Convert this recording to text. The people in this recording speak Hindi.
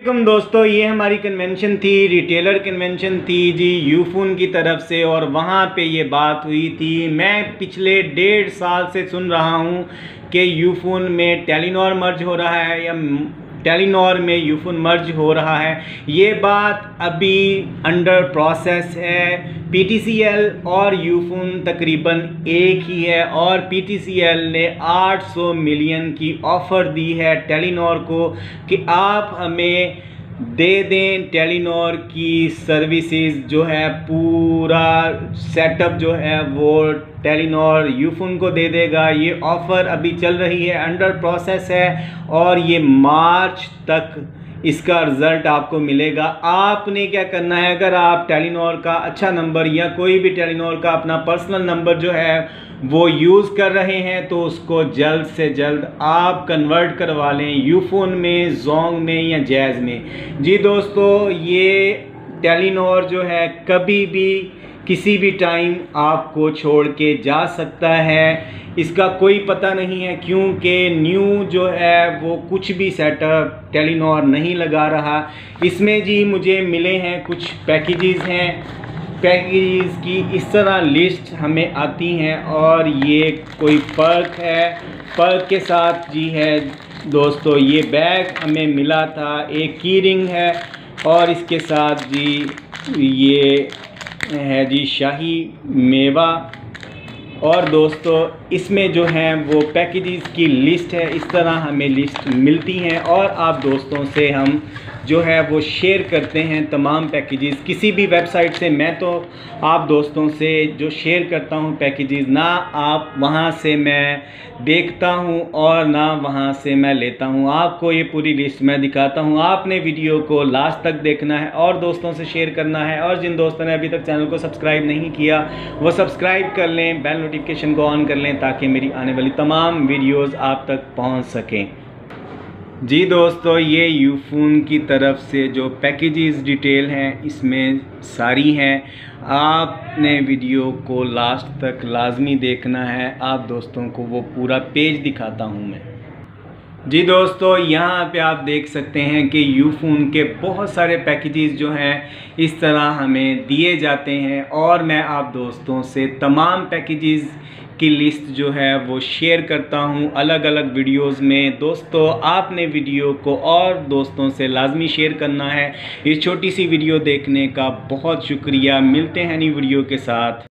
वालेकुम दोस्तों, ये हमारी कन्वेंशन थी रिटेलर कन्वेंशन थी जी यूफोन की तरफ़ से और वहाँ पे ये बात हुई थी। मैं पिछले डेढ़ साल से सुन रहा हूँ कि यूफोन में टेलीनॉर मर्ज हो रहा है या टेलीनॉर में यूफोन मर्ज हो रहा है। ये बात अभी अंडर प्रोसेस है। पीटीसीएल और यूफोन तकरीबन एक ही है और पीटीसीएल ने 800 मिलियन की ऑफ़र दी है टेलीनॉर को कि आप हमें दे दें टेलीनॉर की सर्विसेज़ जो है, पूरा सेटअप जो है वो टेलीनॉर यूफोन को दे देगा। ये ऑफ़र अभी चल रही है अंडर प्रोसेस है और ये मार्च तक इसका रिज़ल्ट आपको मिलेगा। आपने क्या करना है, अगर आप टेलीनॉर का अच्छा नंबर या कोई भी टेलीनॉर का अपना पर्सनल नंबर जो है, वो यूज़ कर रहे हैं तो उसको जल्द से जल्द आप कन्वर्ट करवा लें यूफोन में, जोंग में या जैज़ में। जी दोस्तों, ये टेलीनॉर जो है, कभी भी किसी भी टाइम आपको छोड़ के जा सकता है। इसका कोई पता नहीं है क्योंकि न्यू जो है वो कुछ भी सेटअप टेलीनॉर नहीं लगा रहा। इसमें जी मुझे मिले हैं कुछ पैकेजेस हैं। पैकेज की इस तरह लिस्ट हमें आती हैं और ये कोई पर्क है। पर्क के साथ जी है दोस्तों, ये बैग हमें मिला था। एक की रिंग है और इसके साथ जी ये है जी, शाही मेवा। और दोस्तों, इसमें जो है, वो पैकेजेस की लिस्ट है। इस तरह हमें लिस्ट मिलती हैं। और आप दोस्तों से हम जो है वो शेयर करते हैं तमाम पैकेजेस किसी भी वेबसाइट से मैं तो आप दोस्तों से जो शेयर करता हूँ पैकेजेस ना आप वहाँ से मैं देखता हूँ और ना वहाँ से मैं लेता हूँ। आपको ये पूरी लिस्ट मैं दिखाता हूँ। आपने वीडियो को लास्ट तक देखना है और दोस्तों से शेयर करना है और जिन दोस्तों ने अभी तक चैनल को सब्सक्राइब नहीं किया, वो सब्सक्राइब कर लें बेल नोटिफिकेशन को ऑन कर लें ताकि मेरी आने वाली तमाम वीडियोज़ आप तक पहुँच सकें। जी दोस्तों, ये यूफोन की तरफ़ से जो पैकेजेस डिटेल हैं, इसमें सारी हैं। आपने वीडियो को लास्ट तक लाजमी देखना है। आप दोस्तों को वो पूरा पेज दिखाता हूँ मैं। जी दोस्तों, यहाँ पे आप देख सकते हैं कि यूफोन के बहुत सारे पैकेजेस जो हैं, इस तरह हमें दिए जाते हैं और मैं आप दोस्तों से तमाम पैकेजेस की लिस्ट जो है, वो शेयर करता हूँ अलग अलग वीडियोस में। दोस्तों, आपने वीडियो को और दोस्तों से लाजमी शेयर करना है। इस छोटी सी वीडियो देखने का बहुत शुक्रिया। मिलते हैं नी वीडियो के साथ।